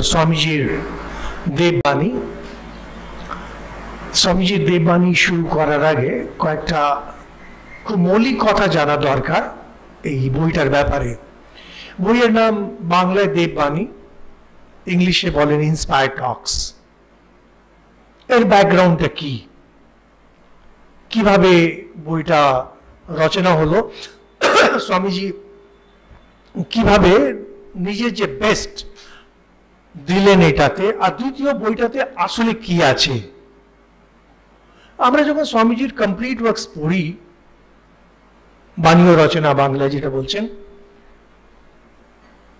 স্বামীজির দেববাণী। স্বামীজির দেববাণী শুরু করার আগে কয়েকটা খুব মৌলিক কথা জানা দরকার এই বইটার ব্যাপারে। বইয়ের নাম বাংলায় দেববাণী, ইংলিশে বলেন ইন্সপায়ার টক্স। এর ব্যাকগ্রাউন্ডটা কি? কীভাবে বইটা রচনা হলো? স্বামীজি কীভাবে নিজের যে বেস্ট দিলেন এটাতে আর দ্বিতীয় বইটাতে আসলে কি আছে? আমরা যখন স্বামীজির কমপ্লিট ওয়ার্কস পড়ি, বাণীয় রচনা বাংলায় যেটা বলছেন,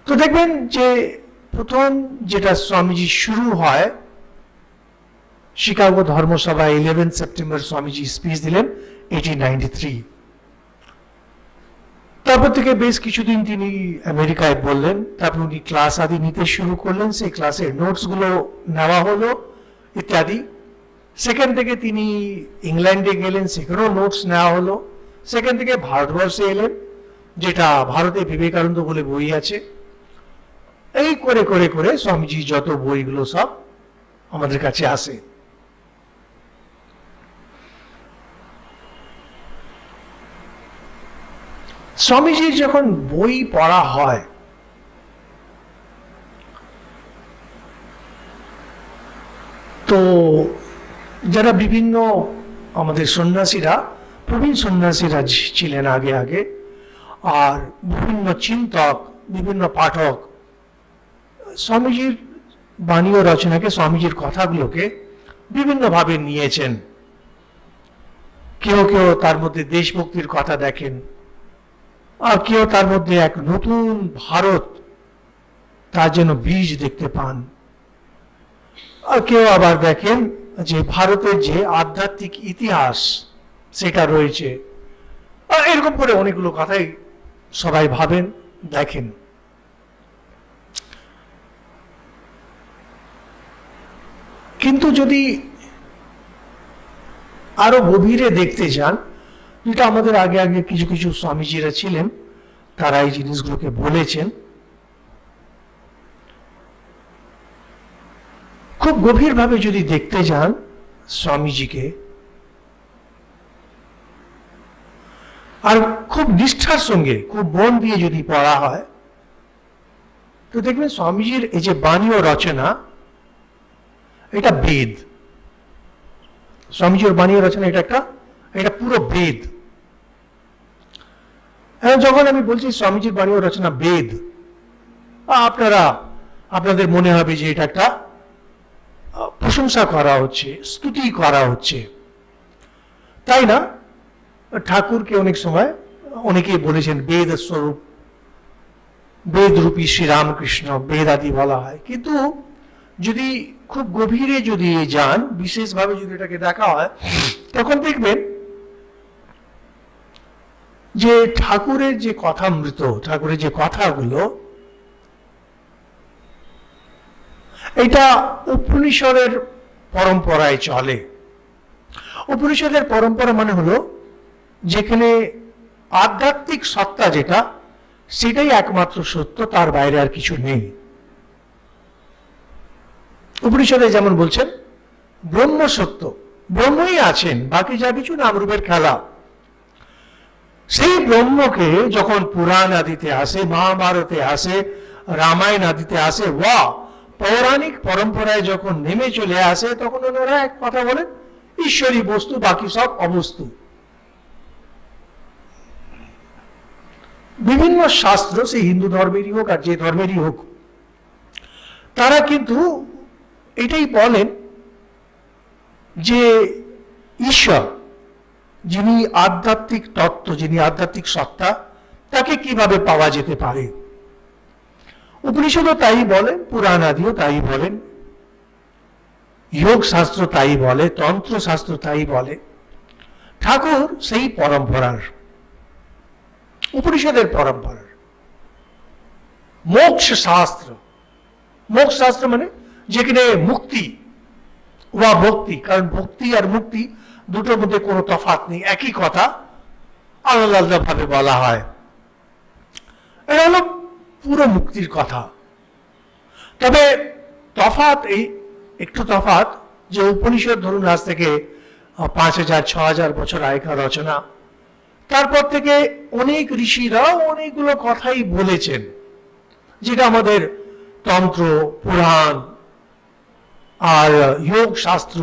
তো দেখবেন যে প্রথম যেটা স্বামীজি শুরু হয়, শিকাগো ধর্মসভায় ইলেভেন সেপ্টেম্বর স্বামীজি স্পিচ দিলেন এইটিন নাইনটি থ্রি তারপর থেকে বেশ কিছুদিন তিনি আমেরিকায় বললেন, তারপর উনি ক্লাস আদি নিতে শুরু করলেন, সেই ক্লাসের নোটসগুলো নেওয়া হলো, ইত্যাদি। সেখান থেকে তিনি ইংল্যান্ডে গেলেন, সেখানেও নোটস নেওয়া হলো। সেখান থেকে ভারতবর্ষে এলেন, যেটা ভারতে বিবেকানন্দ বলে বই আছে। এই করে করে করে স্বামীজি যত বইগুলো সব আমাদের কাছে আসে। স্বামীজির যখন বই পড়া হয়, তো যারা বিভিন্ন আমাদের সন্ন্যাসীরা, প্রবীণ সন্ন্যাসীরা ছিলেন আগে আগে, আর বিভিন্ন চিন্তক, বিভিন্ন পাঠক, স্বামীজির বাণী ও রচনাকে, স্বামীজির কথাগুলোকে বিভিন্নভাবে নিয়েছেন। কেউ কেউ তার মধ্যে দেশভক্তির কথা দেখেন কেউ তার মধ্যে এক নতুন ভারত তার যেন বীজ দেখতে পান। আর কেউ আবার দেখেন যে ভারতের যে আধ্যাত্মিক ইতিহাস সেটা রয়েছে। এরকম করে অনেকগুলো কথাই সবাই ভাবেন, দেখেন। কিন্তু যদি আরও গভীরে দেখতে যান যেটা আমাদের আগে আগে কিছু কিছু স্বামীজিরা ছিলেন, তারা এই জিনিসগুলোকে বলেছেন। খুব গভীরভাবে যদি দেখতে যান স্বামীজিকে, আর খুব নিষ্ঠার সঙ্গে, খুব মন দিয়ে যদি পড়া হয়, তো দেখবেন স্বামীজির এই যে বাণী ও রচনা, এটা বেদ। স্বামীজির বাণী ও রচনা এটা একটা এটা পুরো বেদ। যখন আমি বলছি স্বামীজির বাণী ও রচনা বেদ, আপনারা, আপনাদের মনে হবে যে এটা একটা প্রশংসা করা হচ্ছে, স্তুতি করা হচ্ছে। তাই না? ঠাকুরকে অনেক সময়, অনেকেই বলেছেন বেদ স্বরূপ বেদরূপী শ্রীরামকৃষ্ণ বেদ আদি বলা হয়। কিন্তু যদি খুব গভীরে যদি যান, বিশেষভাবে যদি এটাকে দেখা হয়, তখন দেখবেন যে ঠাকুরের যে কথা মৃত, ঠাকুরের যে কথাগুলো, এটা উপনিষদের পরম্পরায় চলে। উপনিষদের পরম্পরা মানে হলো, যেখানে আধ্যাত্মিক সত্তা যেটা, সেটাই একমাত্র সত্য, তার বাইরে আর কিছু নেই। উপনিষদে যেমন বলছেন ব্রহ্ম সত্য ব্রহ্মই আছেন, বাকি যা কিছু নামরূপের খেলা। সেই ব্রহ্মকে যখন পুরাণ আদিতে আসে, মহাভারতে আসে, রামায়ণ আদিতে আসে, ওয়া, পৌরাণিক পরম্পরায় যখন নেমে চলে আসে, তখন ওনারা এক কথা বলেন, ঈশ্বরী বস্তু, বাকি সব অবস্তু। বিভিন্ন শাস্ত্র সেই হিন্দু ধর্মেরই হোক আর যে ধর্মেরই হোক, তারা কিন্তু এটাই বলেন যে ঈশ্বর যিনি আধ্যাত্মিক তত্ত্ব, যিনি আধ্যাত্মিক সত্তা, তাকে কীভাবে পাওয়া যেতে পারে? উপনিষদও তাই বলেন পুরাণ আদিও তাই বলেন যোগ শাস্ত্র তাই বলে তন্ত্র শাস্ত্র তাই বলে। ঠাকুর সেই পরম্পরার, উপনিষদের পরম্পরার। মোক্ষ শাস্ত্র মোক্ষ শাস্ত্র মানে যেখানে মুক্তি বা ভক্তি, কারণ ভক্তি আর মুক্তি দুটোর মধ্যে কোনো তফাৎ নেই, একই কথা আলাদা আলাদা ভাবে বলা হয়। এটা হলো পুরো মুক্তির কথা। তবে তফাত এই একটু তফাত যে উপনিষদ ধরুন আজ থেকে পাঁচ হাজার, ছ হাজার বছর আগেকার রচনা, তারপর থেকে অনেক ঋষিরা অনেকগুলো কথাই বলেছেন, যেটা আমাদের তন্ত্র, পুরাণ আর যোগ শাস্ত্র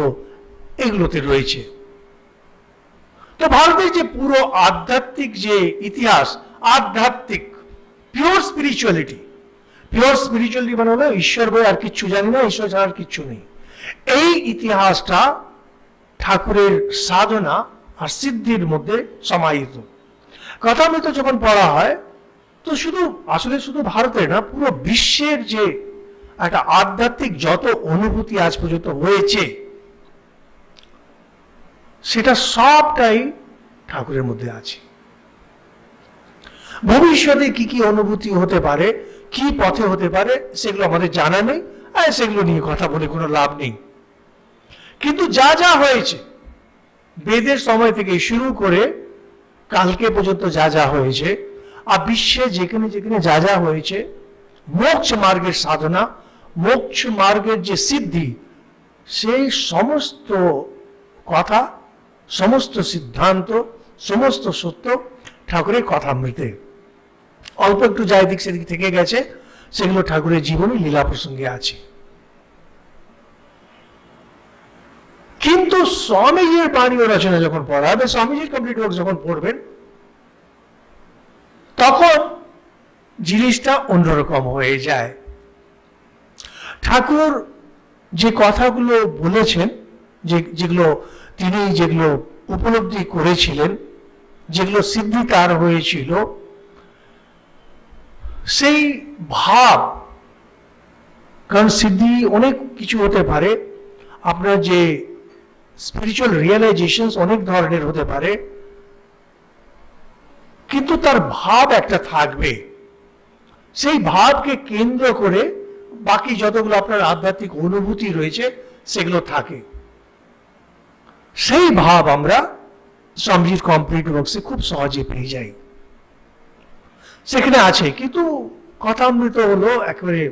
এগুলোতে রয়েছে। তো ভারতের যে পুরো আধ্যাত্মিক যে ইতিহাস, আধ্যাত্মিক পিওর স্পিরিচুয়ালিটি পিওর স্পিরিচুয়ালিটি মানে হলো ঈশ্বর বই আর কিচ্ছু জানি না, ঈশ্বর ছাড়া আর কিচ্ছু নেই। এই ইতিহাসটা ঠাকুরের সাধনা আর সিদ্ধির মধ্যে সমাহিত। কথামৃত যখন পড়া হয়, তো শুধু, আসলে শুধু ভারতের না, পুরো বিশ্বের যে একটা আধ্যাত্মিক যত অনুভূতি আজ পর্যন্ত হয়েছে সেটা সবটাই ঠাকুরের মধ্যে আছে। ভবিষ্যতে কি কি অনুভূতি হতে পারে, কি পথে হতে পারে, সেগুলো আমাদের জানা নেই, আর সেগুলো নিয়ে কথা বলে কোনো লাভ নেই। কিন্তু যা যা হয়েছে, বেদের সময় থেকে শুরু করে কালকে পর্যন্ত যা যা হয়েছে, আর বিশ্বে যেখানে যেখানে যা যা হয়েছে, মোক্ষ মার্গের সাধনা, মোক্ষ মার্গের যে সিদ্ধি, সেই সমস্ত কথা সমস্ত সিদ্ধান্ত, সমস্ত সত্য ঠাকুরের কথামৃতে অল্প একটু যা দিক সেদিক থেকে গেছে, সেগুলো ঠাকুরের জীবনে লীলা প্রসঙ্গে আছে। কিন্তু স্বামীজির বাণী রচনা যখন পড়া হবে স্বামীজির কমপ্লিট ওয়ার্ক যখন পড়বেন, তখন জিনিসটা অন্যরকম হয়ে যায়। ঠাকুর যে কথাগুলো বলেছেন, যে যেগুলো তিনি যেগুলো উপলব্ধি করেছিলেন, যেগুলো সিদ্ধি তার হয়েছিল, সেই ভাব, কারণ সিদ্ধি অনেক কিছু হতে পারে, আপনার যে স্পিরিচুয়াল রিয়েলাইজেশন অনেক ধরনের হতে পারে, কিন্তু তার ভাব একটা থাকবে। সেই ভাবকে কেন্দ্র করে বাকি যতগুলো আপনার আধ্যাত্মিক অনুভূতি রয়েছে, সেগুলো থাকে। সেই ভাব আমরা স্বামীজির কমপ্লিট ওয়ার্কসে খুব সহজে পেয়ে যাই। সেখানে আছে, কিন্তু কথা কথামৃত হলো একেবারে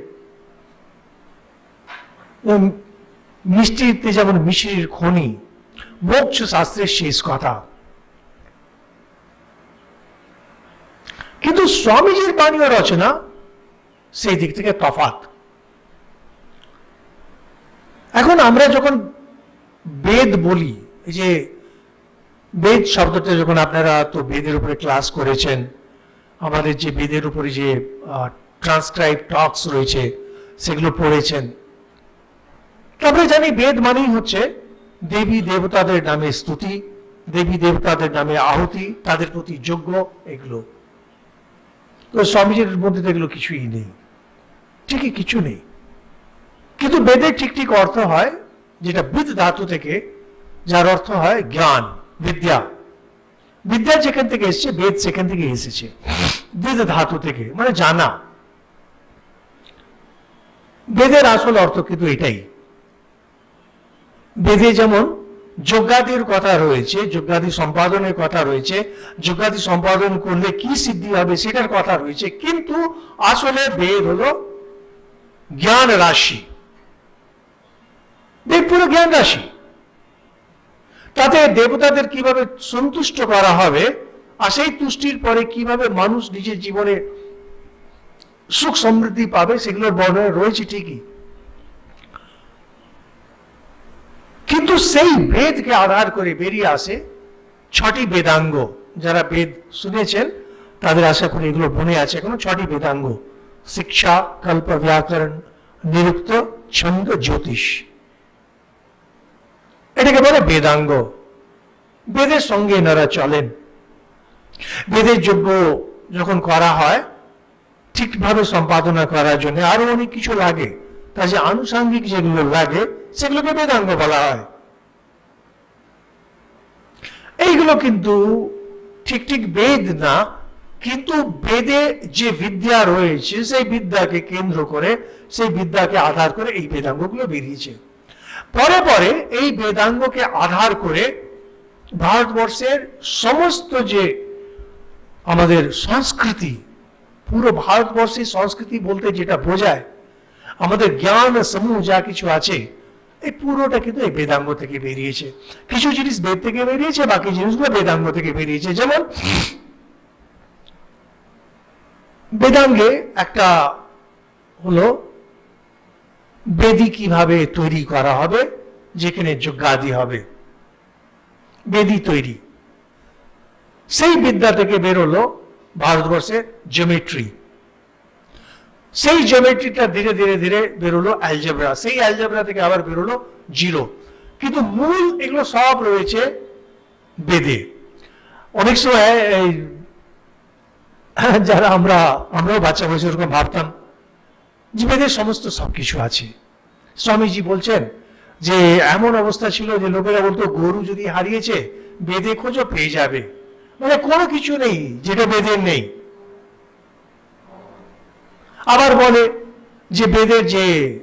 মিষ্টিতে যেমন মিশ্রির খনি মোক্ষ শাস্ত্রের শেষ কথা। কিন্তু স্বামীজির বাণীয় রচনা সেই দিক থেকে তফাত এখন আমরা যখন বেদ বলি এই যে বেদ শব্দটা যখন আপনারা তো বেদের উপরে ক্লাস করেছেন, আমাদের যে বেদের উপরে যে ট্রান্সক্রাইব টক্স রয়েছে, সেগুলো পড়েছেন। তবে জানি বেদ মানেই হচ্ছে দেবী দেবতাদের নামে স্তুতি, দেবী দেবতাদের নামে আহুতি, তাদের প্রতি যোগ্য এগুলো। তো স্বামীজির মধ্যে তো এগুলো কিছুই নেই। ঠিকই কিছু নেই। কিন্তু বেদের ঠিক ঠিক অর্থ হয় যেটা বিদ ধাতু থেকে যার অর্থ হয় জ্ঞান। বিদ্যা। বিদ্যা যেখান থেকে এসেছে বেদ সেখান থেকে এসেছে। বেদ ধাতু থেকে মানে জানা। বেদের আসল অর্থ কিন্তু এটাই। বেদে যেমন যজ্ঞাদির কথা রয়েছে যজ্ঞাদি সম্পাদনের কথা রয়েছে যজ্ঞাদি সম্পাদন করলে কি সিদ্ধি হবে সেটার কথা রয়েছে কিন্তু আসলে বেদ হলো জ্ঞান রাশি। বেদ পুরো জ্ঞান রাশি। তাতে দেবতাদের কীভাবে সন্তুষ্ট করা হবে আর সেই তুষ্টির পরে কীভাবে মানুষ নিজের জীবনে সুখ সমৃদ্ধি পাবে, সেগুলোর বর্ণনা রয়েছে ঠিকই। কিন্তু সেই বেদকে আধার করে বেরিয়ে আসে ছটি বেদাঙ্গ। যারা বেদ শুনেছেন, তাদের আশা করি এগুলো মনে আছে এখনও। ছটি বেদাঙ্গ। শিক্ষা, কল্প, ব্যাকরণ, নিরুক্ত, ছন্দ, জ্যোতিষ। এটাকে বলে বেদাঙ্গ। বেদের সঙ্গে এনারা চলেন। বেদের যোগ্য যখন করা হয়, ঠিকভাবে সম্পাদনা করার জন্য আরও অনেক কিছু লাগে। তা যে আনুষাঙ্গিক যেগুলো লাগে, সেগুলোকে বেদাঙ্গ বলা হয়। এইগুলো কিন্তু ঠিক ঠিক বেদ না, কিন্তু বেদে যে বিদ্যা রয়েছে, সেই বিদ্যাকে কেন্দ্র করে, সেই বিদ্যাকে আধার করে এই বেদাঙ্গগুলো বেরিয়েছে। পরে পরে এই বেদাঙ্গকে আধার করে ভারতবর্ষের সমস্ত যে আমাদের সংস্কৃতি, পুরো ভারতবর্ষের সংস্কৃতি বলতে যেটা বোঝায়, আমাদের জ্ঞান, সমূহ যা কিছু আছে, এই পুরোটা কিন্তু এই বেদাঙ্গ থেকে বেরিয়েছে। কিছু জিনিস বেদ থেকে বেরিয়েছে, বাকি জিনিসগুলো বেদাঙ্গ থেকে বেরিয়েছে। যেমন, বেদাঙ্গে একটা হলো বেদি কীভাবে তৈরি করা হবে? যেখানে যজ্ঞাদি হবে। বেদি তৈরি। সেই বিদ্যা থেকে বেরোলো ভারতবর্ষের জেমেট্রি সেই জেমেট্রিটা ধীরে ধীরে ধীরে বেরোলো অ্যালজেব্রা সেই অ্যালজেব্রা থেকে আবার বেরোলো জিরো কিন্তু মূল এগুলো সব রয়েছে বেদে। অনেক সময় এই, যারা আমরা, আমরাও বাচ্চা বয়সে ওরকম ভাবতাম বেদের সমস্ত সবকিছু আছে। স্বামীজি বলছেন যে, এমন অবস্থা ছিল যে লোকেরা বলতো, গরু যদি হারিয়েছে, বেদে খোঁজো, পেয়ে যাবে। মানে কোনো কিছু নেই, যেটা বেদের নেই। আবার বলে যে, বেদের যে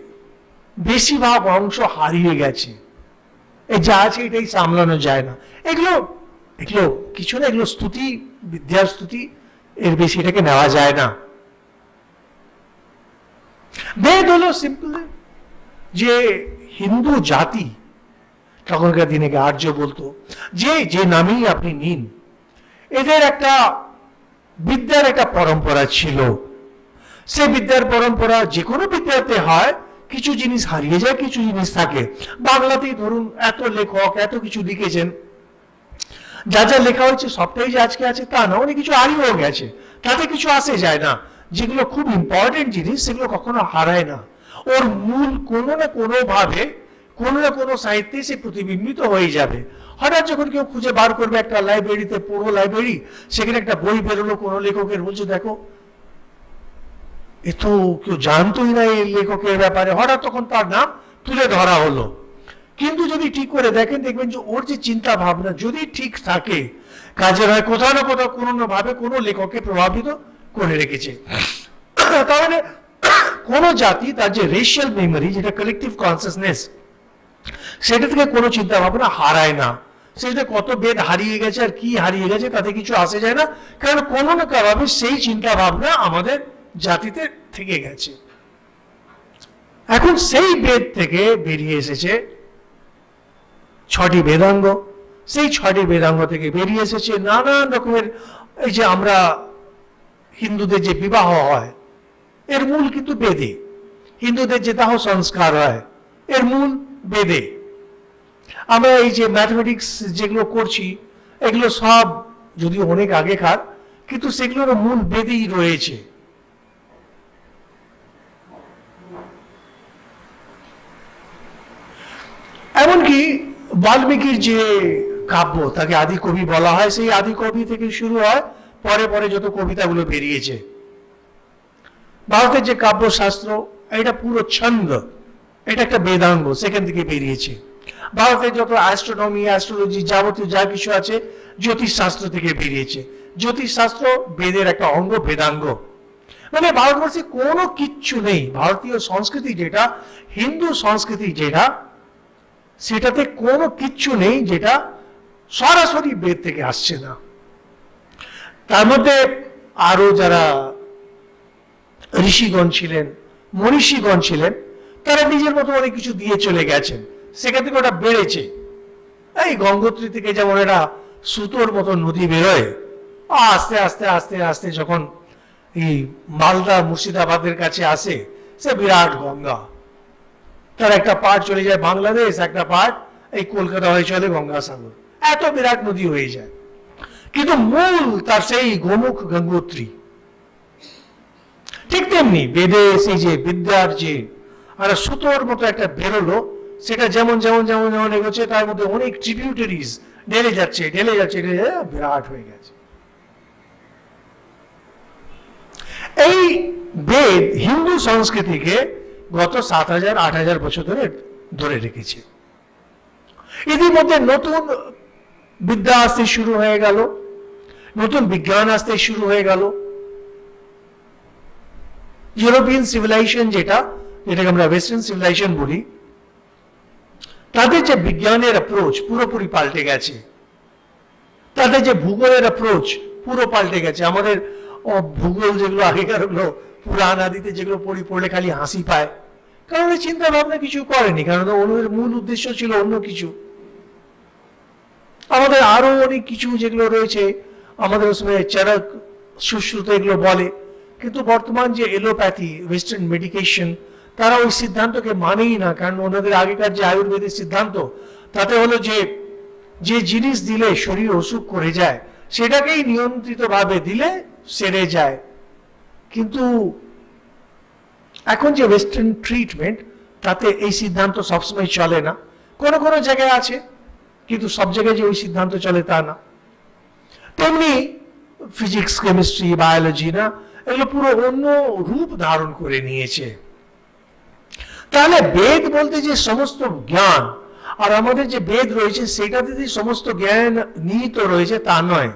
বেশিরভাগ অংশ হারিয়ে গেছে এই যা আছে এটাই সামলানো যায় না। এগুলো এগুলো কিছু না, এগুলো স্তুতি, বিদ্যার স্তুতি, এর বেশি এটাকে নেওয়া যায় না। বেদ হলো সিম্পল যে হিন্দু জাতি, তখনকার দিনে আর্য বলতো, যে যে নামেই আপনি নিন, এদের একটা বিদ্যার একটা পরম্পরা ছিল। সে বিদ্যার পরম্পরা যে কোনো বিদ্যাতে হয়, কিছু জিনিস হারিয়ে যায়, কিছু জিনিস থাকে। বাংলাতেই ধরুন এত লেখক, এত কিছু লিখেছেন। যা যা লেখা হয়েছে, সবটাই যে আজকে আছে, তা না, অনেক কিছু হারিয়েও গেছে। তাতে কিছু আসে যায় না। যেগুলো খুব ইম্পর্টেন্ট জিনিস, সেগুলো কখনো হারায় না। ওর মূল কোনো না কোনো ভাবে কোনো না কোনো সাহিত্যে সে প্রতিবিম্বিত হয়ে যাবে। হঠাৎ যখন কেউ খুঁজে বার করবে একটা লাইব্রেরিতে পুরো লাইব্রেরি সেখানে একটা বই বেরোলো কোনো লেখকের বলছে, দেখো, এ তো কেউ জানতোই না এই লেখকের ব্যাপারে। হঠাৎ তখন তার নাম তুলে ধরা হলো। কিন্তু যদি ঠিক করে দেখেন, দেখবেন যে ওর যে চিন্তা ভাবনা যদি ঠিক থাকে কাজের হয় কোথাও না কোথাও কোনো না ভাবে কোনো লেখককে প্রভাবিত করে রেখেছে। তাহলে কোন জাতি তার যে রেশিয়াল মেমোরি যেটা কালেকটিভ কনসিয়াসনেস সেটা থেকে কোনো চিন্তা ভাবনা হারায় না। সেটা কত বেদ হারিয়ে গেছে আর কি হারিয়ে গেছে তাতে কিছু আসে যায় না। কারণ কোনো না কারণে সেই চিন্তা ভাবনা আমাদের জাতিতে থেকে গেছে। এখন সেই বেদ থেকে বেরিয়ে এসেছে ছটি বেদাঙ্গ। সেই ছটি বেদাঙ্গ থেকে বেরিয়ে এসেছে নানান রকমের এই যে আমরা হিন্দুদের যে বিবাহ হয়, এর মূল কিন্তু বেদে। হিন্দুদের যে দাহ সংস্কার হয়, এর মূল বেদে। আমরা এই যে ম্যাথমেটিক্স যেগুলো করছি, এগুলো সব যদিও অনেক আগেকার, কিন্তু সেগুলোর মূল বেদেই রয়েছে। এমনকি বাল্মীকির যে কাব্য, তাকে আদি কবি বলা হয়, সেই আদি কবি থেকে শুরু হয় পরে পরে যত কবিতাগুলো বেরিয়েছে। ভারতের যে কাব্যশাস্ত্র, এটা পুরো ছন্দ, এটা একটা বেদাঙ্গ সেখান থেকে বেরিয়েছে। ভারতের যত অ্যাস্ট্রোনমি অ্যাস্ট্রোলজি যাবতীয় যা কিছু আছে, জ্যোতিষশাস্ত্র থেকে বেরিয়েছে। জ্যোতিষশাস্ত্র বেদের একটা অঙ্গ বেদাঙ্গ। মানে ভারতবর্ষে কোনো কিচ্ছু নেই। ভারতীয় সংস্কৃতি যেটা, হিন্দু সংস্কৃতি যেটা, সেটাতে কোনো কিচ্ছু নেই যেটা সরাসরি বেদ থেকে আসছে না। তার মধ্যে আরও যারা ঋষিগণ ছিলেন, মনীষীগণ ছিলেন, তারা নিজের মতো অনেক কিছু দিয়ে চলে গেছেন। সেখান থেকে ওটা বেড়েছে। এই গঙ্গোত্রী থেকে যেমন এটা সুতোর মতো নদী বেরোয়, আস্তে আস্তে আস্তে আস্তে যখন এই মালদা মুর্শিদাবাদের কাছে আসে, সে বিরাট গঙ্গা। তার একটা পার্ট চলে যায় বাংলাদেশ, একটা পার্ট এই কলকাতা হয়ে চলে গঙ্গাসাগর। এত বিরাট নদী হয়ে যায়। কিন্তু মূল তার সেই গোমুখ গঙ্গোত্রী। ঠিক তেমনি বেদে সেই যে বিদ্যার যে আর সুতোর মতো একটা বেরোলো, সেটা যেমন যেমন যেমন যেমন এগোচ্ছে, তার মধ্যে অনেক ট্রিবিউটারিজ ঢেলে যাচ্ছে ঢেলে যাচ্ছে, বিরাট হয়ে গেছে। এই বেদ হিন্দু সংস্কৃতিকে গত সাত হাজার, আট হাজার বছর ধরে ধরে রেখেছে। ইতিমধ্যে নতুন বিদ্যা আসতে শুরু হয়ে গেল। নতুন বিজ্ঞান আসতে শুরু হয়ে গেল। ইউরোপিয়ান সিভিলাইজেশন যেটা, যেটাকে আমরা ওয়েস্টার্ন সিভিলাইজেশন বলি, তাদের যে বিজ্ঞানের অ্যাপ্রোচ পুরোপুরি পাল্টে গেছে। তাদের যে ভূগোলের অ্যাপ্রোচ পুরো পাল্টে গেছে। আমাদের ভূগোল যেগুলো আগেকার হলো, পুরাণ আদিতে যেগুলো পড়ি, পড়লে খালি হাসি পায়। কারণ চিন্তা ভাবনা কিছু করেনি, কারণ ওদের মূল উদ্দেশ্য ছিল অন্য কিছু। আমাদের আরও অনেক কিছু যেগুলো রয়েছে আমাদের সময় চেরাক সুশ্রুত এগুলো বলে, কিন্তু বর্তমান যে এলোপ্যাথি ওয়েস্টার্ন মেডিকেশন তারা ওই সিদ্ধান্তকে মানেই না, কারণ ওনাদের আগেকার যে আয়ুর্বেদের সিদ্ধান্ত, তাতে হলো যে যে জিনিস দিলে শরীর অসুখ করে যায়, সেটাকেই নিয়ন্ত্রিতভাবে দিলে সেরে যায়। কিন্তু এখন যে ওয়েস্টার্ন ট্রিটমেন্ট তাতে এই সিদ্ধান্ত সবসময় চলে না। কোনো কোনো জায়গায় আছে, কিন্তু সব জায়গায় যে ওই সিদ্ধান্ত চলে তা না। তেমনি ফিজিক্স কেমিস্ট্রি বায়োলজি না, এগুলো পুরো অন্য রূপ ধারণ করে নিয়েছে। তাহলে বেদ বলতে যে সমস্ত জ্ঞান, আর আমাদের যে বেদ রয়েছে, সেটাতে যে সমস্ত জ্ঞান নিহিত রয়েছে, তা নয়।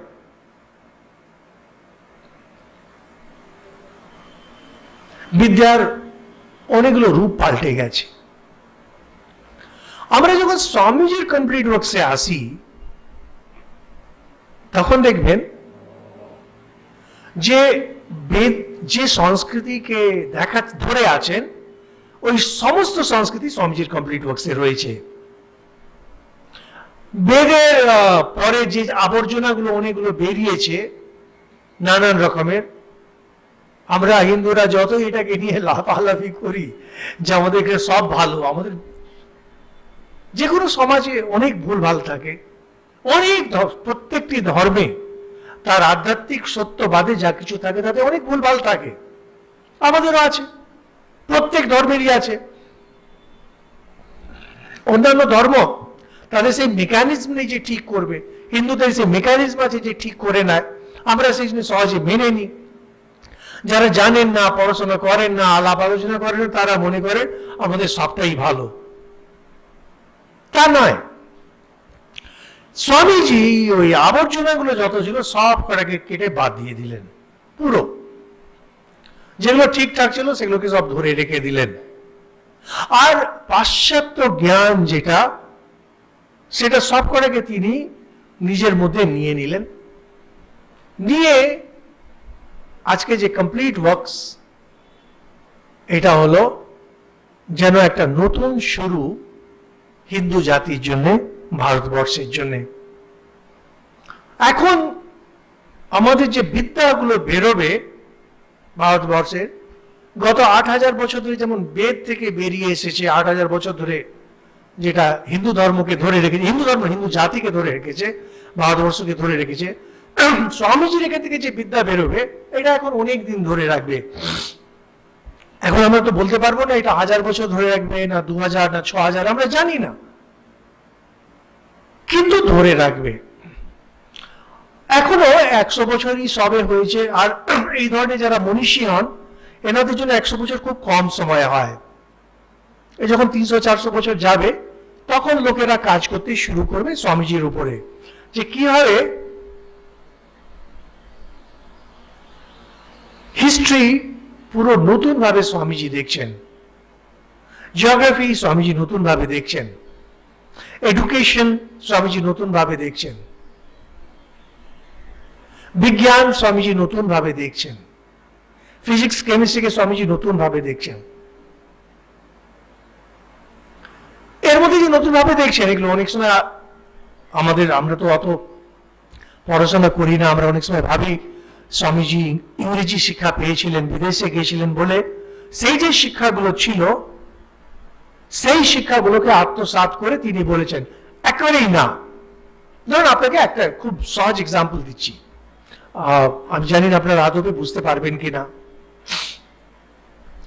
বিদ্যার অনেকগুলো রূপ পাল্টে গেছে। আমরা যখন স্বামীজির কমপ্লিট ওয়ার্কসে আসি তখন দেখবেন যে বেদ, যে সংস্কৃতিকে দেখা, ধরে আছেন, ওই সমস্ত সংস্কৃতি স্বামীজির কমপ্লিট ওয়ার্কসে রয়েছে। বেদের পরে যে আবর্জনাগুলো, অনেকগুলো বেরিয়েছে, নানান রকমের। আমরা হিন্দুরা যত এটাকে নিয়ে লাফালাফি করি, যে আমাদেরকে সব ভালো, আমাদের যে কোনো সমাজে অনেক ভুল ভালো থাকে। অনেক প্রত্যেকটি ধর্মে তার আধ্যাত্মিক সত্যবাদে যা কিছু থাকে তাতে অনেক ভুল ভালো থাকে। আমাদেরও আছে। প্রত্যেক ধর্মেরই আছে। অন্যান্য ধর্ম তাদের সেই মেকানিজম নেই যে ঠিক করবে। হিন্দুদের সেই মেকানিজম আছে যে ঠিক করে নেয়। আমরা সেই জিনিস সহজে মেনে নিই। যারা জানেন না, পড়াশোনা করেন না, আলাপ আলোচনা করেন তারা মনে করেন আমাদের সবটাই ভালো। তা নয়। স্বামীজি ওই আবর্জনাগুলো যত ছিল সব কটাকে কেটে বাদ দিয়ে দিলেন, পুরো। যেগুলো ঠিকঠাক ছিল সেগুলোকে সব ধরে রেখে দিলেন। আর পাশ্চাত্য জ্ঞান যেটা, সেটা সব কটাকে তিনি নিজের মধ্যে নিয়ে নিলেন। নিয়ে আজকে যে কমপ্লিট ওয়ার্কস এটা হলো যেন একটা নতুন শুরু হিন্দু জাতির জন্য ভারতবর্ষের জন্য। এখন আমাদের যে বিদ্যাগুলো বেরোবে ভারতবর্ষের, গত আট হাজার বছর ধরে যেমন বেদ থেকে বেরিয়ে এসেছে, আট হাজার বছর ধরে যেটা হিন্দু ধর্মকে ধরে রেখেছে, হিন্দু ধর্ম হিন্দু জাতিকে ধরে রেখেছে, ভারতবর্ষকে ধরে রেখেছে, স্বামীজির এখান থেকে যে বিদ্যা বেরোবে, এটা এখন অনেক দিন ধরে রাখবে। এখন আমরা তো বলতে পারব না এটা হাজার বছর ধরে রাখবে না, দু হাজার না ছ হাজার, আমরা জানি না। কিন্তু ধরে রাখবে। এখনও একশো বছরই সবে হয়েছে, আর এই ধরনের যারা মনীষী হন, এনাদের জন্য একশো বছর খুব কম সময় হয়। এই যখন তিনশো, চারশো বছর যাবে, তখন লোকেরা কাজ করতে শুরু করবে স্বামীজির উপরে। যে কি হবে? হিস্ট্রি পুরো নতুন ভাবে স্বামীজি দেখছেন। জিওগ্রাফি স্বামীজি নতুন ভাবে দেখছেন। এডুকেশন স্বামীজি নতুন ভাবে দেখছেন। বিজ্ঞান স্বামীজি নতুন ভাবে দেখছেন ফিজিক্স কেমিস্ট্রিকে স্বামীজি নতুন ভাবে দেখছেন। এর মধ্যে যে নতুন ভাবে দেখছেন, এগুলো অনেক সময় আমাদের, আমরা তো অত পড়াশোনা করি না, আমরা অনেক সময় ভাবি, স্বামীজি ইংরেজি শিক্ষা পেয়েছিলেন, বিদেশে গিয়েছিলেন বলে। সেই যে শিক্ষাগুলো ছিল সেই শিক্ষাগুলোকে আত্মসাত করে তিনি বলেছেন। একেবারেই না। ধরুন আপনাকে একটা খুব সহজ এক্সাম্পল দিচ্ছি। আমি জানি না আপনারা আদবে বুঝতে পারবেন কিনা।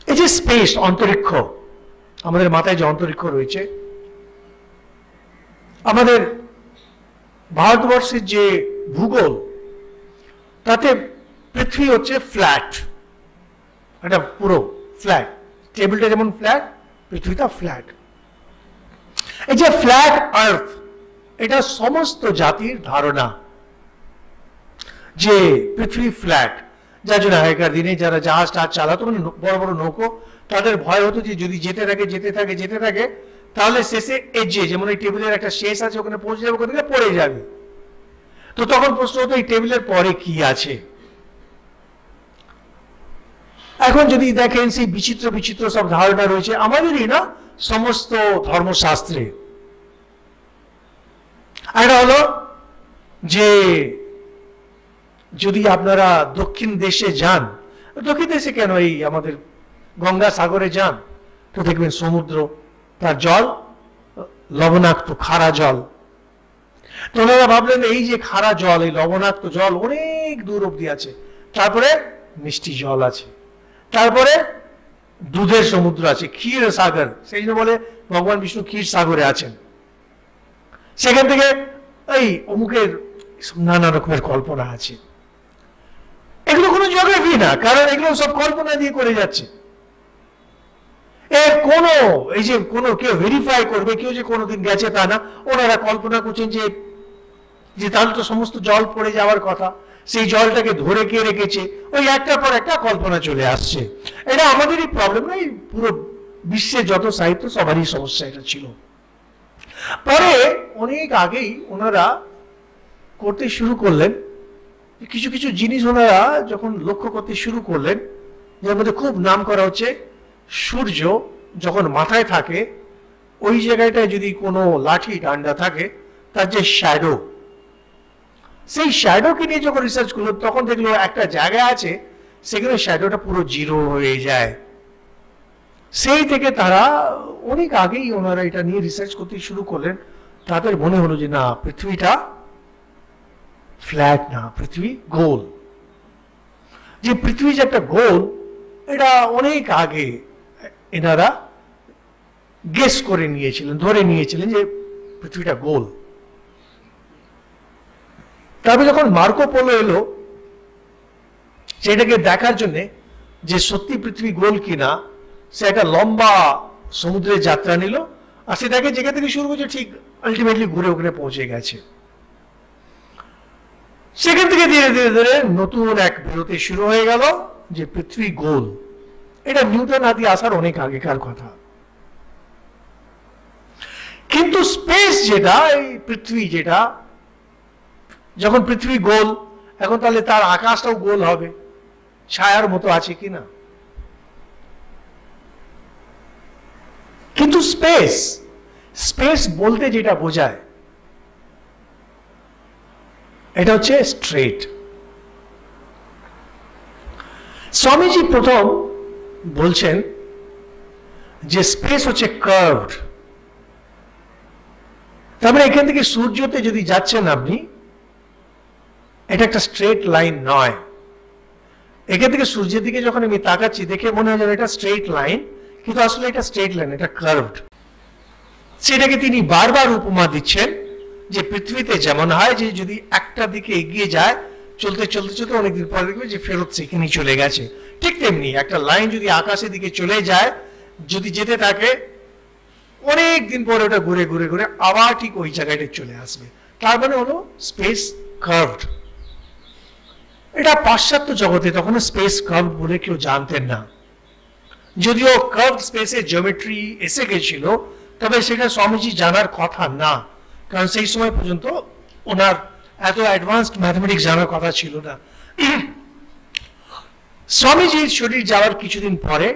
এই যে স্পেস অন্তরিক্ষ, আমাদের মাথায় যে অন্তরিক্ষ রয়েছে, আমাদের ভারতবর্ষের যে ভূগোল, তাতে পৃথিবী হচ্ছে ফ্ল্যাট এটা পুরো ফ্ল্যাট টেবিলটা যেমন ফ্ল্যাট পৃথিবীটা ফ্ল্যাট এই যে ফ্ল্যাট আর্থ এটা সমস্ত জাতির ধারণা যে পৃথিবী ফ্ল্যাট যার জন্য আগেকার দিনে যারা জাহাজ টাহাজ চালাতো মানে বড় বড় নৌকো, তাদের ভয় হতো যে যদি যেতে থাকে যেতে থাকে যেতে থাকে, তাহলে শেষে এজে যেমন এই টেবিলের একটা শেষ আছে, ওখানে পৌঁছে যাবে, ওখান থেকে পড়ে যাবে। তো তখন প্রশ্ন হতো, এই টেবিলের পরে কি আছে? এখন যদি দেখেন সেই বিচিত্র বিচিত্র সব ধারণা রয়েছে, আমাদেরই না, সমস্ত ধর্মশাস্ত্রে। একটা হলো যে, যদি আপনারা দক্ষিণ দেশে যান, দক্ষিণ দেশে কেন এই আমাদের গঙ্গা সাগরে যান? তো দেখবেন সমুদ্র, তার জল, লবণাক্ত খারা জল। তো ওনারা ভাবলেন, এই যে খারা জল, এই লবণাক্ত জল অনেক দূর অব্দি আছে, তারপরে মিষ্টি জল আছে। তারপরে দুধের সমুদ্র আছে, ক্ষীর সাগর। সেই জন্য বলে ভগবান বিষ্ণু ক্ষীর সাগরে আছেন। সেখান থেকে এই অমুকের নানা রকমের কল্পনা আছে। এগুলো কোনো জিওগ্রাফি না, কারণ এগুলো সব কল্পনা দিয়ে করে যাচ্ছে। এর কোন, এই যে কোন কেউ ভেরিফাই করবে, কেউ যে কোনোদিন গেছে তা না, ওনারা কল্পনা করছেন যে যে তাহলে তো সমস্ত জল পড়ে যাওয়ার কথা। সেই জলটাকে ধরে কে রেখেছে? ওই একটার পর একটা কল্পনা চলে আসছে। এটা আমাদেরই প্রবলেম না এই পুরো বিশ্বে যত সাহিত্য, সবারই সমস্যা এটা ছিল। পরে অনেক আগেই ওনারা করতে শুরু করলেন। কিছু কিছু জিনিস ওনারা যখন লক্ষ্য করতে শুরু করলেন, যার মধ্যে খুব নাম করা হচ্ছে সূর্য যখন মাথায় থাকে, ওই জায়গাটায় যদি কোনো লাঠি ডান্ডা থাকে, তার যে শ্যাডো সেই শ্যাডোকে নিয়ে যখন রিসার্চ করল, তখন দেখল একটা জায়গা আছে, সেখানে শ্যাডোটা পুরো জিরো হয়ে যায়। সেই থেকে তারা অনেক আগেই ওনারা এটা নিয়ে রিসার্চ করতে শুরু করলেন। তাদের মনে হলো যে, না, পৃথিবীটা ফ্ল্যাট না, পৃথিবী গোল। যে পৃথিবী যে একটা গোল, এটা অনেক আগে এনারা গেস করে নিয়েছিলেন, ধরে নিয়েছিলেন যে পৃথিবীটা গোল। তবে যখন মার্কো পোলো এলো, সেটাকে দেখার জন্য যে সত্যি পৃথিবী গোল কিনা, সে একটা লম্বা সমুদ্রের যাত্রা নিল, আর সেটাকে যেখান থেকে শুরু করছে ঠিক আলটিমেটলি ঘুরে ওখানে পৌঁছে গেছে। সেখান থেকে ধীরে ধীরে ধীরে নতুন এক বিরতি শুরু হয়ে গেল, যে পৃথিবী গোল। এটা নিউটন আদি আসার অনেক আগেকার কথা। কিন্তু স্পেস যেটা, এই পৃথিবী যেটা যখন পৃথিবী গোল, এখন তাহলে তার আকাশটাও গোল হবে। ছায়ার মতো আছে কিনা কিন্তু স্পেস স্পেস বলতে যেটা বোঝায়, এটা হচ্ছে স্ট্রেট। স্বামীজি প্রথম বলছেন যে স্পেস হচ্ছে কার্ভড। তারপরে এখান থেকে সূর্যতে যদি যাচ্ছেন আপনি এটা একটা স্ট্রেট লাইন নয়। এখান থেকে সূর্যের দিকে যখন আমি তাকাচ্ছি, দেখে মনে হয় এটা স্ট্রেট লাইন কিন্তু আসলে এটা স্ট্রেট লাইন এটা কার্ভড সেটাকে তিনি বারবার উপমা দিচ্ছেন যে পৃথিবীতে যেমন হয় যে যদি একটা দিকে এগিয়ে যায়, চলতে চলতে চলতে অনেকদিন পরে দেখবে যে ফেরত সেখানেই চলে গেছে। ঠিক তেমনি একটা লাইন যদি আকাশের দিকে চলে যায়, যদি যেতে থাকে অনেক দিন পরে ওটা ঘুরে ঘুরে ঘুরে আবার ঠিক ওই জায়গাটা চলে আসবে। তার মানে হলো স্পেস কার্ভড এটা পাশ্চাত্য জগতে তখন স্পেস কার্ভ বলে কেউ জানতেন না। যদিও কার্ভ স্পেসে জিওমেট্রি এসে গেছিল, তবে সেটা স্বামীজি জানার কথা না। কারণ সেই সময় পর্যন্ত ওনার এত অ্যাডভান্সড ম্যাথমেটিক্স জানার কথা ছিল না। স্বামীজির শরীর যাওয়ার কিছুদিন পরে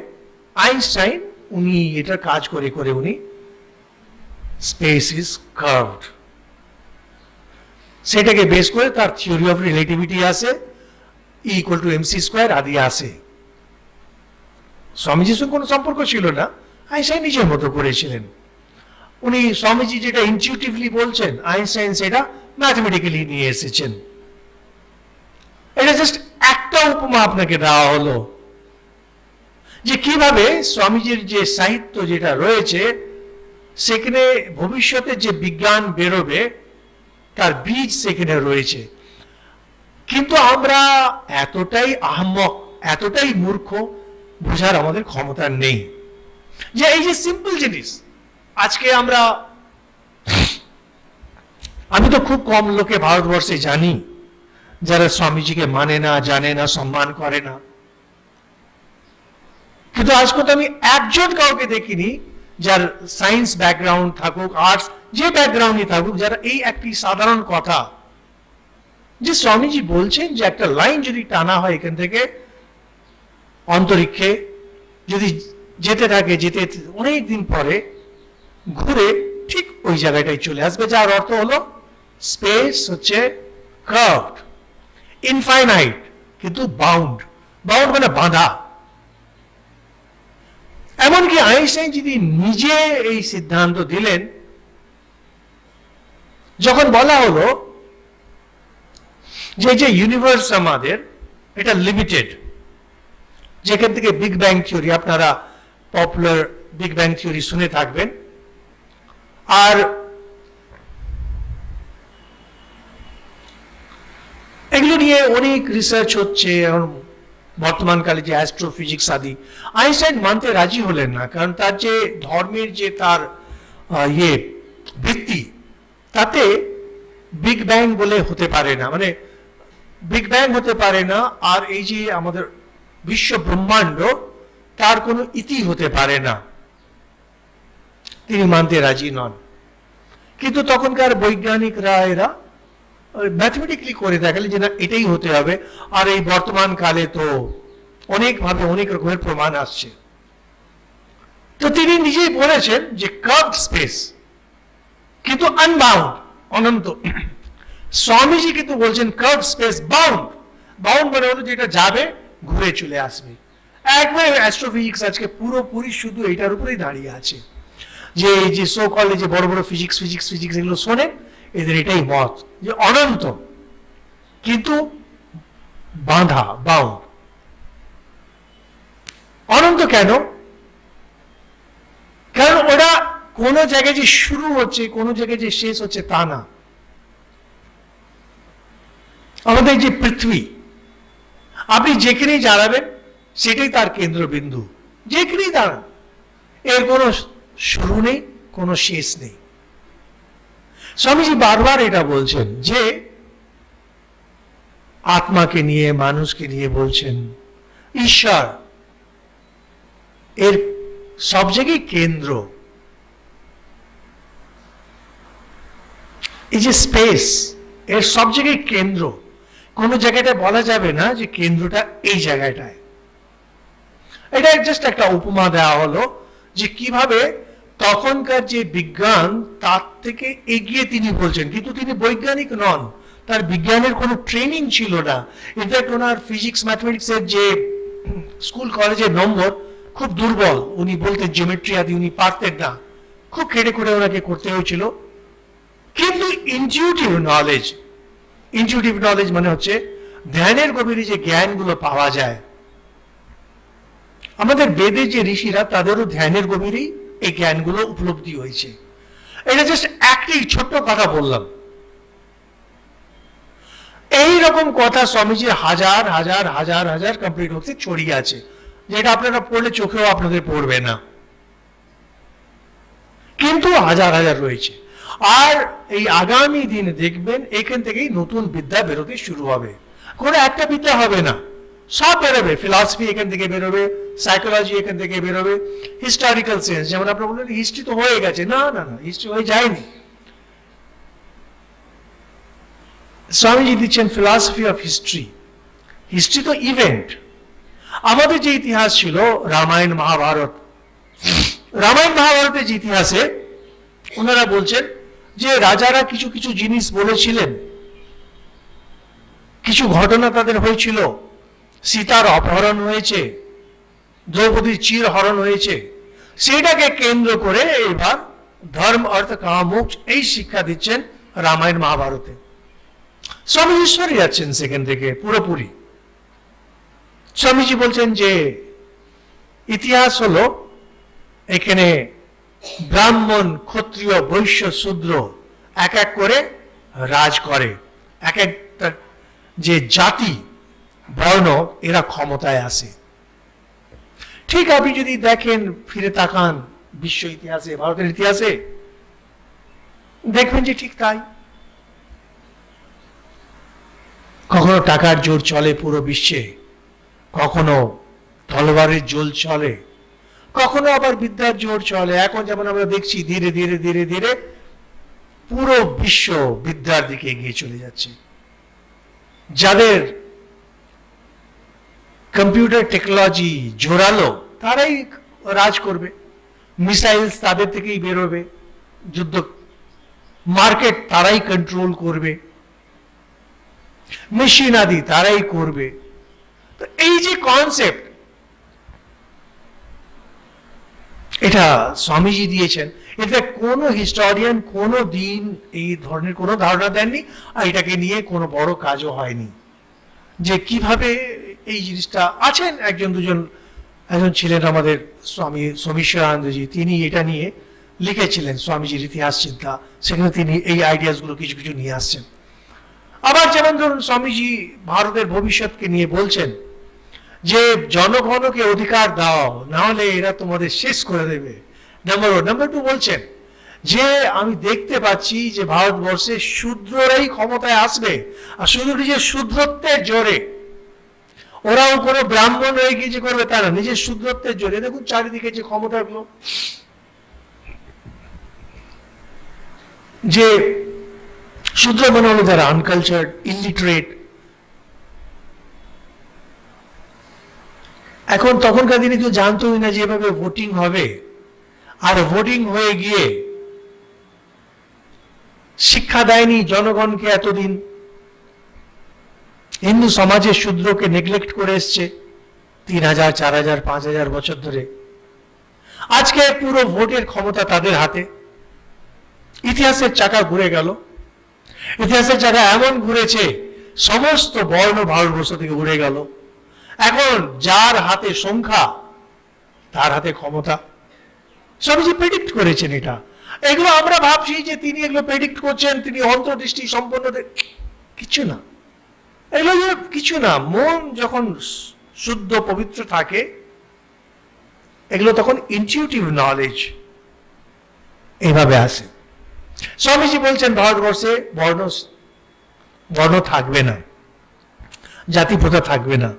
আইনস্টাইন উনি এটা কাজ করে করে উনি স্পেস ইজ কার্ভড সেটাকে বেস করে তার theory of relativity equal to M C square আদি আসে স্বামীজির সঙ্গে কোনো সম্পর্ক ছিল না। আইনস্টাইন নিজের মতো করেছিলেন। উনি স্বামীজি যেটা ইনটিউটিভলি বলছেন, আইনস্টাইন সেটা ম্যাথমেটিক্যালি নিয়ে এসেছেন। এটা জাস্ট একটা উপমা আপনাকে দেওয়া হলো। যে কীভাবে স্বামীজির যে সাহিত্য যেটা রয়েছে, সেখানে ভবিষ্যতে যে বিজ্ঞান বেরোবে, তার বীজ সেখানে রয়েছে। কিন্তু আমরা এতটাই আহম্মক, এতটাই মূর্খ, বোঝার আমাদের ক্ষমতা নেই। যে এই যে সিম্পল জিনিস, আজকে আমরা, আমি তো খুব কম লোকে ভারতবর্ষে জানি, যারা স্বামীজিকে মানে না, জানে না, সম্মান করে না। কিন্তু আজ পর্যন্ত আমি একজন কাউকে দেখিনি যার সায়েন্স ব্যাকগ্রাউন্ড থাকুক আর্টস যে ব্যাকগ্রাউন্ডই থাকুক, যারা এই একটি সাধারণ কথা যে স্বামীজি বলছেন যে একটা লাইন যদি টানা হয় এখান থেকে, অন্তরিক্ষে, যদি যেতে থাকে, যেতে অনেক দিন পরে ঘুরে ঠিক ওই জায়গাটায় চলে আসবে, যার অর্থ হলো স্পেস হচ্ছে কার্ভড ইনফাইনাইট কিন্তু বাউন্ড বাউন্ড মানে বাঁধা। এমনকি আইনস্টাইন যদি নিজে এই সিদ্ধান্ত দিলেন, যখন বলা হলো যে যে ইউনিভার্স আমাদের, এটা লিমিটেড যেখান থেকে বিগ ব্যাং থিওরি আপনারা পপুলার বিগ ব্যাং থিওরি শুনে থাকবেন। আর এগুলো নিয়ে অনেক রিসার্চ হচ্ছে, এখন বর্তমানকালে যে অ্যাস্ট্রোফিজিক্স আদি। আইনস্টাইন মানতে রাজি হলেন না, কারণ তার যে ধর্মের যে তার ইয়ে ভিত্তি, তাতে বিগ ব্যাং বলে হতে পারে না। মানে বিগ ব্যাং হতে পারে না, আর এই যে আমাদের বিশ্ব ব্রহ্মাণ্ড, তার কোনো ইতি হতে পারে না। তিনি মানতে রাজি নন। কিন্তু তখনকার বৈজ্ঞানিকরা এরা ম্যাথমেটিক্যালি করে দেখালেন যে না, এটাই হতে হবে। আর এই বর্তমান কালে তো অনেকভাবে অনেক রকমের প্রমাণ আসছে। তো তিনি নিজেই বলেছেন যে কার্ভ স্পেস কিন্তু আনবাউন্ড অনন্ত। স্বামীজি কিন্তু বলছেন কার্ভ স্পেস বাউন্ড বাউন্ড মানে হলো যেটা যাবে, ঘুরে চলে আসবে। একবারে অ্যাস্ট্রোফিজিক্স আজকে পুরোপুরি শুধু এটার উপরেই দাঁড়িয়ে আছে। যে এই যে সো কলে যে বড় বড় ফিজিক্স ফিজিক্স ফিজিক্স এগুলো শোনেন এদের এটাই মত যে অনন্ত। কিন্তু বাঁধা বাউন্ড অনন্ত কেন? কারণ ওটা কোনো জায়গায় যে শুরু হচ্ছে, কোনো জায়গায় যে শেষ হচ্ছে তা না। আমাদের যে পৃথিবী, আপনি যেখানেই দাঁড়াবেন, সেটাই তার কেন্দ্রবিন্দু। যেখানেই দাঁড়ান, এর কোনো শুরু নেই, কোনো শেষ নেই। স্বামীজি বারবার এটা বলছেন যে, আত্মাকে নিয়ে, মানুষকে নিয়ে বলছেন, ঈশ্বর, এর সব জায়গায় কেন্দ্র। এই যে স্পেস এর সব জায়গায় কেন্দ্র। কোন জায়গাটা বলা যাবে না যে কেন্দ্রটা এই জায়গাটায়। এটা জাস্ট একটা উপমা দেওয়া হলো যে কীভাবে তখনকার যে বিজ্ঞান, তার থেকে এগিয়ে তিনি বলছেন। কিন্তু তিনি বৈজ্ঞানিক নন। তার বিজ্ঞানের কোনো ট্রেনিং ছিল না। ইনফ্যাক্ট ওনার ফিজিক্স ম্যাথমেটিক্স এর যে স্কুল কলেজের নম্বর খুব দুর্বল। উনি বলতেন জিওমেট্রি আদি উনি পারতেন না। খুব খেটে করে ওনাকে করতে হয়েছিল। কিন্তু ইনটিউটিভ নলেজ ইনটিউটিভ নলেজ মানে হচ্ছে ধ্যানের গভীরে যে জ্ঞানগুলো পাওয়া যায়। আমাদের বেদে যে ঋষিরা তাদেরও ধ্যানের গভীরেই এই জ্ঞানগুলো উপলব্ধি হয়েছে। এটা জাস্ট একটি ছোট্ট কথা বললাম। এই রকম কথা স্বামীজির হাজার হাজার হাজার হাজার কমপ্লিট হতে ছড়িয়ে আছে, যেটা আপনারা পড়লে চোখেও আপনাদের পড়বে না। কিন্তু হাজার হাজার রয়েছে। আর এই আগামী দিনে দেখবেন এখান থেকেই নতুন বিদ্যা বেরোতে শুরু হবে। কোনো একটা বিদ্যা হবে না। সব বেরোবে। ফিলসফি এখান থেকে বেরোবে সাইকোলজি এখান থেকে বেরোবে হিস্টোরিক্যাল সেন্স যেমন আপনার বললেন হিস্ট্রি তো হয়ে গেছে। না না না হিস্ট্রি হয়ে যায়নি। স্বামীজি দিচ্ছেন ফিলসফি অফ হিস্ট্রি হিস্ট্রি তো ইভেন্ট আমাদের যে ইতিহাস ছিল, রামায়ণ, মহাভারত। রামায়ণ, মহাভারতের যে ইতিহাসে, ওনারা বলছেন যে রাজারা কিছু কিছু জিনিস বলেছিলেন, কিছু ঘটনা তাদের হয়েছিল। সীতার অপহরণ হয়েছে, দ্রৌপদীর চির হরণ হয়েছে। সেটাকে কেন্দ্র করে এবার ধর্ম অর্থ কামুক এই শিক্ষা দিচ্ছেন রামায়ণ মহাভারতে। স্বামীজি সরে যাচ্ছেন সেখান থেকে পুরোপুরি। স্বামীজি বলছেন যে, ইতিহাস হলো এখানে ব্রাহ্মণ, ক্ষত্রিয়, বৈশ্য, শূদ্র এক এক করে রাজ করে। এক একটা যে জাতি, বর্ণ, এরা ক্ষমতায় আসে। ঠিক আপনি যদি দেখেন, ফিরে তাকান বিশ্ব ইতিহাসে, ভারতের ইতিহাসে, দেখবেন যে ঠিক তাই। কখনো টাকার জোর চলে পুরো বিশ্বে, কখনো তলবারের জোর চলে কখনো আবার বিদ্যার জোর চলে। এখন যেমন আমরা দেখছি, ধীরে ধীরে ধীরে ধীরে পুরো বিশ্ব বিদ্যার দিকে এগিয়ে চলে যাচ্ছে। যাদের কম্পিউটার টেকনোলজি জোরালো, তারাই রাজ করবে। মিসাইলস তাদের থেকেই বেরোবে। যুদ্ধ মার্কেট তারাই কন্ট্রোল করবে। মেশিন আদি তারাই করবে। তো এই যে কনসেপ্ট এটা স্বামীজি দিয়েছেন। এটা কোনো হিস্টোরিয়ান কোনো দিন এই ধরনের কোনো ধারণা দেননি আর এটাকে নিয়ে কোনো বড় কাজও হয়নি। যে কীভাবে এই জিনিসটা আছেন একজন দুজন, একজন ছিলেন আমাদের স্বামী সমীশ্বরানন্দজি তিনি এটা নিয়ে লিখেছিলেন স্বামীজির ইতিহাস চিন্তা। সেখানে তিনি এই আইডিয়াসগুলো কিছু কিছু নিয়ে আসছেন। আবার যেমন ধরুন স্বামীজি ভারতের ভবিষ্যৎকে নিয়ে বলছেন যে জনগণকে অধিকার দাও না হলে এরা তোমাদের শেষ করে দেবে। নাম্বার ওয়ান নাম্বার টু বলছেন, যে আমি দেখতে পাচ্ছি যে ভারতবর্ষে শূদ্ররাই ক্ষমতায় আসবে, আর শুধু নিজের শূদ্রত্বের জোরে। ওরাও কোনো ব্রাহ্মণ হয়ে গিয়ে যে করবে তারা নিজের শূদ্রত্বের জোরে। দেখুন চারিদিকে যে ক্ষমতাগুলো। যে শূদ্র মানে হলো যারা আনকালচার্ড ইলিটারেট এখন তখনকার দিনে কেউ জানতোই না যেভাবে ভোটিং হবে। আর ভোটিং হয়ে গিয়ে শিক্ষা দেয়নি জনগণকে এতদিন। হিন্দু সমাজের শূদ্রকে নেগলেক্ট করে এসছে তিন হাজার, চার হাজার, পাঁচ হাজার বছর ধরে। আজকে পুরো ভোটের ক্ষমতা তাদের হাতে। ইতিহাসের চাকা ঘুরে গেল। ইতিহাসের চাকা এমন ঘুরেছে, সমস্ত বর্ণ ভারতবর্ষ থেকে ঘুরে গেল। এখন যার হাতে সংখ্যা, তার হাতে ক্ষমতা। স্বামীজি প্রেডিক্ট করেছেন এটা। এগুলো আমরা ভাবছি যে তিনি এগুলো প্রেডিক্ট করছেন, তিনি অন্তর্দৃষ্টি সম্পন্ন কিছু না। এগুলো কিছু না, মন যখন শুদ্ধ, পবিত্র থাকে, এগুলো তখন ইনটিউটিভ নলেজ এইভাবে আসে। স্বামীজি বলছেন ভারতবর্ষে বর্ণ বর্ণ থাকবে না জাতি প্রথা থাকবে না।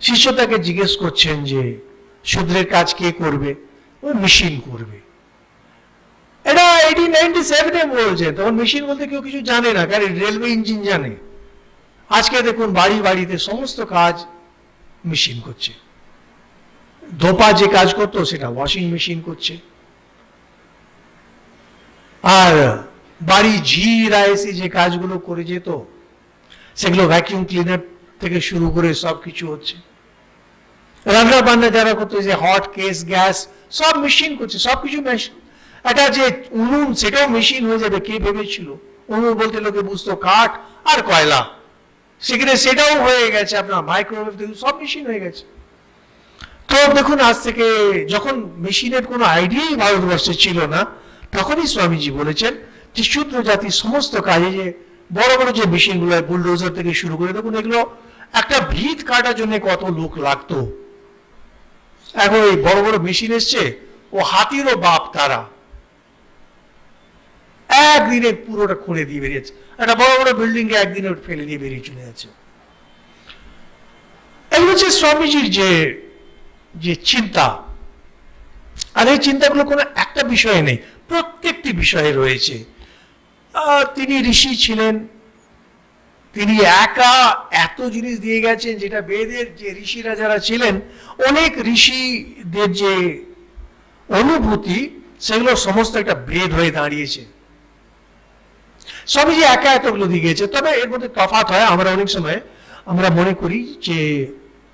শিষ্য তাকে জিজ্ঞেস করছেন যে, শূদ্রের কাজ কে করবে? ওই মেশিন করবে। এটা এইটিন নাইনটি সেভেনে বলছে, তখন মেশিন বলতে কেউ কিছু জানে না, কারণ রেলওয়ে ইঞ্জিন জানে। আজকে দেখুন বাড়ি বাড়িতে সমস্ত কাজ মেশিন করছে। ধোপা যে কাজ করতো, সেটা ওয়াশিং মেশিন করছে। আর বাড়ি ঝি রায়সি যে কাজগুলো করে যেত, সেগুলো ভ্যাকিউম ক্লিনার থেকে শুরু করে সব কিছু হচ্ছে। রান্না বান্না যারা করতো যে হট কেস গ্যাস সব মেশিন করছে সব কিছু মেশিন একটা যে উনুন, সেটাও মেশিন হয়ে যাবে, কে ভেবেছিল? উনুন বলতে লোকে বুঝতো, কাঠ আর কয়লা। সেখানে সেটাও হয়ে গেছে, আপনার মাইক্রোওয়েভ দেখুন, সব মেশিন হয়ে গেছে। তো দেখুন, আজ থেকে যখন মেশিনের কোনো আইডিয়াই ভারতবর্ষে ছিল না, তখনই স্বামীজি বলেছেন যে শূদ্র জাতির সমস্ত কাজে যে বড় বড় যে মেশিনগুলো বুলডোজার থেকে শুরু করে, দেখুন এগুলো একটা ভিত কাটার জন্য কত লোক লাগতো। এখন এই বড় বড় মেশিন এসছে, ও হাতিরও বাপ তারা। একদিনে পুরোটা খুঁড়ে দিয়ে বেরিয়েছে। একটা বড় বড় বিল্ডিং এ একদিনে ফেলে দিয়ে বেরিয়ে চলে যাচ্ছে এগুলো হচ্ছে স্বামীজির যে যে চিন্তা। আর এই চিন্তাগুলো কোনো একটা বিষয়ে নেই, প্রত্যেকটি বিষয়ে রয়েছে। তিনি ঋষি ছিলেন তিনি একা এত জিনিস দিয়ে গেছেন যেটা বেদের যে ঋষিরা যারা ছিলেন, অনেক ঋষিদের যে অনুভূতি, সেগুলো সমস্ত একটা বেদ হয়ে দাঁড়িয়েছে। স্বামীজি একা এতগুলো দিয়ে গেছে, তবে এর মধ্যে তফাত হয়। আমরা অনেক সময়, আমরা মনে করি যে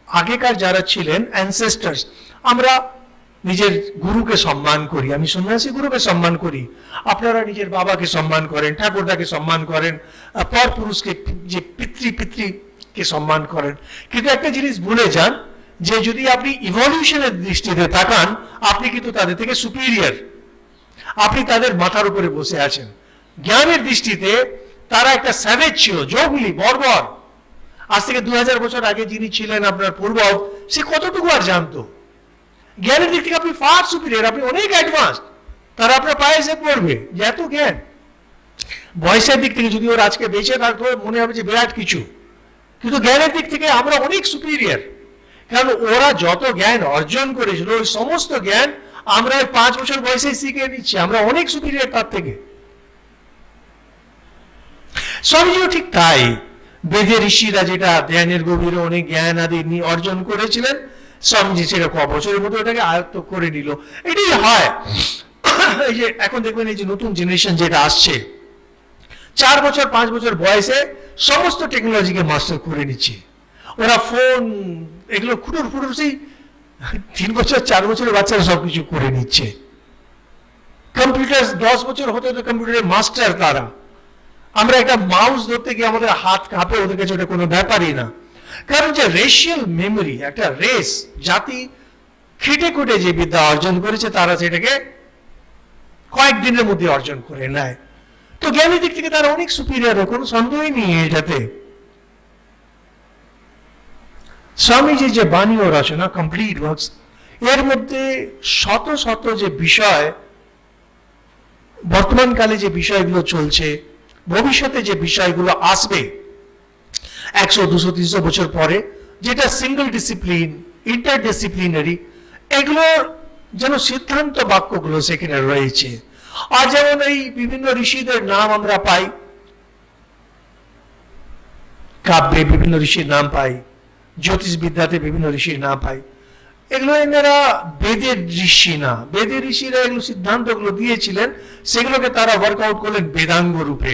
আগেকার যারা ছিলেন অ্যানসেস্টার্স আমরা নিজের গুরুকে সম্মান করি, আমি সন্ন্যাসী গুরুকে সম্মান করি। আপনারা নিজের বাবাকে সম্মান করেন, ঠাকুরদাকে সম্মান করেন পর পুরুষকে যে পিতৃ পিতৃকে সম্মান করেন। কিন্তু একটা জিনিস ভুলে যান, যে যদি আপনি ইভলিউশনের দৃষ্টিতে তাকান, আপনি কিন্তু তাদের থেকে সুপিরিয়ার আপনি তাদের মাথার উপরে বসে আছেন। জ্ঞানের দৃষ্টিতে তারা একটা স্যাভেজ ছিল জগলি বর্বর। আজ থেকে দু হাজার বছর আগে যিনি ছিলেন আপনার পূর্ব সে কতটুকু আর জানতো? জ্ঞানের দিক থেকে আপনি ফার সুপিরিয়ার আপনি অনেক অ্যাডভান্স তারা আপনার পায়ে এসে পড়বে, যে এত জ্ঞান। বয়সের দিক থেকে যদি ওর আজকে বেঁচে থাকতো মনে হবে যে বিরাট কিছু। কিন্তু জ্ঞানের দিক থেকে আমরা অনেক সুপিরিয়ার কারণ ওরা যত জ্ঞান অর্জন করেছিল, ওই সমস্ত জ্ঞান আমরা পাঁচ বছর বয়সে শিখে নিচ্ছি আমরা অনেক সুপিরিয়ার তার থেকে। স্বামীজিও ঠিক তাই। বেদে ঋষিরা যেটা ধ্যানের গভীরে অনেক জ্ঞান আদি অর্জন করেছিলেন স্বামীজি সেটা ক বছরের মধ্যে ওটাকে আয়ত্ত করে নিল। এটাই হয়। এই যে এখন দেখবেন এই যে নতুন জেনারেশন যেটা আসছে, চার বছর, পাঁচ বছর বয়সে সমস্ত টেকনোলজিকে মাস্টার করে নিচ্ছে। ওরা ফোন এগুলো খুঁটুর ফুটুর সেই তিন বছর, চার বছরের বাচ্চারা সবকিছু করে নিচ্ছে। কম্পিউটার দশ বছর হতে হতে কম্পিউটারের মাস্টার তারা। আমরা একটা মাউস ধরতে গিয়ে আমাদের হাত কাঁপে, ওদের কাছে ওটা কোনো ব্যাপারই না। কারণ যে রেশিয়াল মেমোরি একটা রেস জাতি খেটে খুটে যে বিদ্যা অর্জন করেছে, তারা সেটাকে কয়েকদিনের মধ্যে অর্জন করে নেয়। তো জ্ঞানের দিক থেকে তারা অনেক সুপিরিয়ার কোনো সন্দেহই নেই এটাতে। স্বামীজি যে বাণী ও রচনা কমপ্লিট ওয়ার্কস এর মধ্যে শত শত যে বিষয় বর্তমানকালে যে বিষয়গুলো চলছে, ভবিষ্যতে যে বিষয়গুলো আসবে একশো দুশো তিনশো বছর পরে, যেটা সিঙ্গল ডিসিপ্লিন ইন্টার ডিসিপ্লিনারি এগুলোর যেন সিদ্ধান্ত বাক্যগুলো সেখানে রয়েছে। আর যেমন এই বিভিন্ন ঋষিদের নাম আমরা পাই, কাব্যে বিভিন্ন ঋষির নাম পাই, জ্যোতিষবিদ্যাতে বিভিন্ন ঋষির নাম পাই। এগুলো এনারা বেদের ঋষি না। বেদের ঋষিরা এগুলো সিদ্ধান্তগুলো দিয়েছিলেন, সেগুলোকে তারা ওয়ার্কআউট করলেন বেদাঙ্গ রূপে।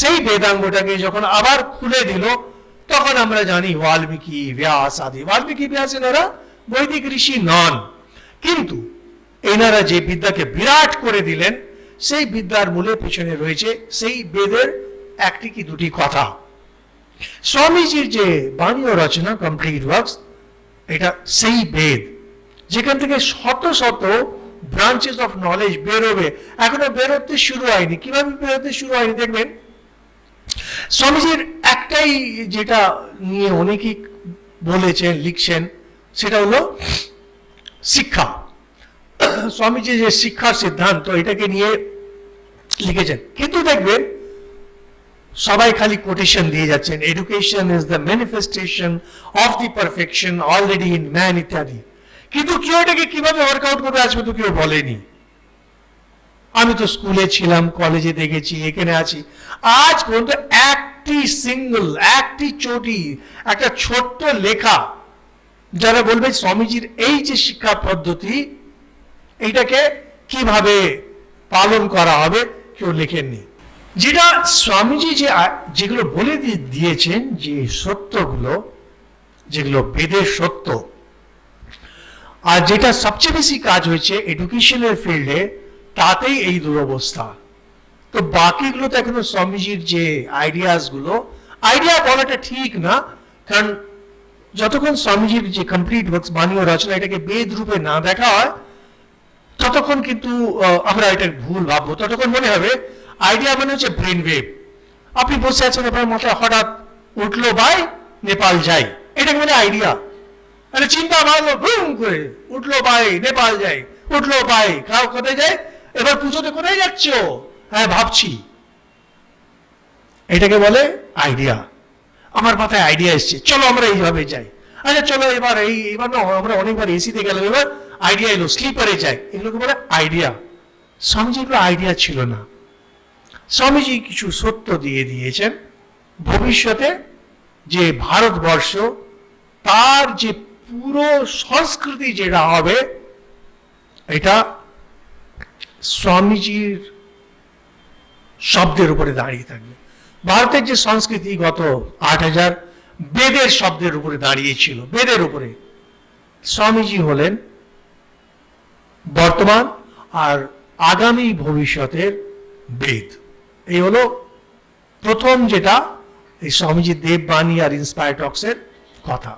সেই বেদাঙ্গটাকে যখন আবার খুলে দিল তখন আমরা জানি বাল্মীকি ব্যাস আদি। বাল্মীকি ব্যাস এনারা বৈদিক ঋষি নন। কিন্তু এনারা যে বিদ্যাকে বিরাট করে দিলেন, সেই বিদ্যার মূলে পেছনে রয়েছে সেই বেদের একটি কি দুটি কথা। স্বামীজির যে বাণী ও রচনা কমপ্লিট ওয়ার্কস এটা সেই বেদ। যেখান থেকে শত শত ব্রাঞ্চেস অফ নলেজ বেরোবে। এখনও বেরোতে শুরু হয়নি। কীভাবে বেরোতে শুরু হয়নি দেখবেন? স্বামীজির একটাই যেটা নিয়ে অনেকেই বলেছেন, লিখছেন, সেটা হলো শিক্ষা। স্বামীজি যে শিক্ষার সিদ্ধান্ত এটাকে নিয়ে লিখেছেন। কিন্তু দেখবেন, সবাই খালি কোটেশন দিয়ে যাচ্ছেন education is the manifestation of the perfection already in man ইত্যাদি। কিন্তু কেউ এটাকে কীভাবে ওয়ার্কআউট করবে আজ তো কেউ বলেনি। আমি তো স্কুলে ছিলাম কলেজে দেখেছি, এখানে আছি। আজ পর্যন্ত একটি সিঙ্গল একটি চটি, একটা ছোট্ট লেখা, যারা বলবে স্বামীজির এই যে শিক্ষা পদ্ধতি, এইটাকে কীভাবে পালন করা হবে, কেউ লেখেননি। যেটা স্বামীজি যে যেগুলো বলে দিয়েছেন যে সত্যগুলো, যেগুলো বেদের সত্য, আর যেটা সবচেয়ে বেশি কাজ হয়েছে এডুকেশনের ফিল্ডে তাতেই এই দুরবস্থা। তো বাকিগুলো তো এখনও স্বামীজির যে আইডিয়াসগুলো আইডিয়া বলাটা ঠিক না, কারণ যতক্ষণ স্বামীজির যে কমপ্লিট ওয়ার্কস ও রচনা এটাকে বেদ রূপে না দেখা হয়, ততক্ষণ কিন্তু আমরা এটা ভুল ভাববো। ততক্ষণ মনে হবে আইডিয়া মানে হচ্ছে ব্রেন ওয়েভ আপনি বসে আছেন, আপনার মাথায় হঠাৎ উঠল, ভাই, নেপাল যাই। এটা মানে আইডিয়া মানে চিন্তা ভাবলো ভুম করে, উঠল, ভাই, নেপাল যাই। উঠল, ভাই কাউ কোথায় যায় এবার পুজোতে কোথায় যাচ্ছ? হ্যাঁ ভাবছি। এটাকে বলে আইডিয়া আমার মাথায় আইডিয়া এসছে। চলো আমরা এইভাবে যাই। আচ্ছা চলো এবার এই, এবার না, আমরা অনেকবার এসিতে গেলাম। এবার আইডিয়া এলো স্লিপারে যাই। এগুলোকে বলে আইডিয়া স্বামীজি এগুলো আইডিয়া ছিল না। স্বামীজি কিছু সত্য দিয়ে দিয়েছেন। ভবিষ্যতে যে ভারতবর্ষ, তার যে পুরো সংস্কৃতি যেটা হবে, এটা স্বামীজির শব্দের উপরে দাঁড়িয়ে থাকবে। ভারতের যে সংস্কৃতি গত আট হাজার, বেদের শব্দের উপরে দাঁড়িয়েছিল। বেদের উপরে। স্বামীজি হলেন বর্তমান আর আগামী ভবিষ্যতের বেদ। এই হলো প্রথম যেটা, এই স্বামীজি দেববাণী আর ইন্সপায়ার টক্সের কথা।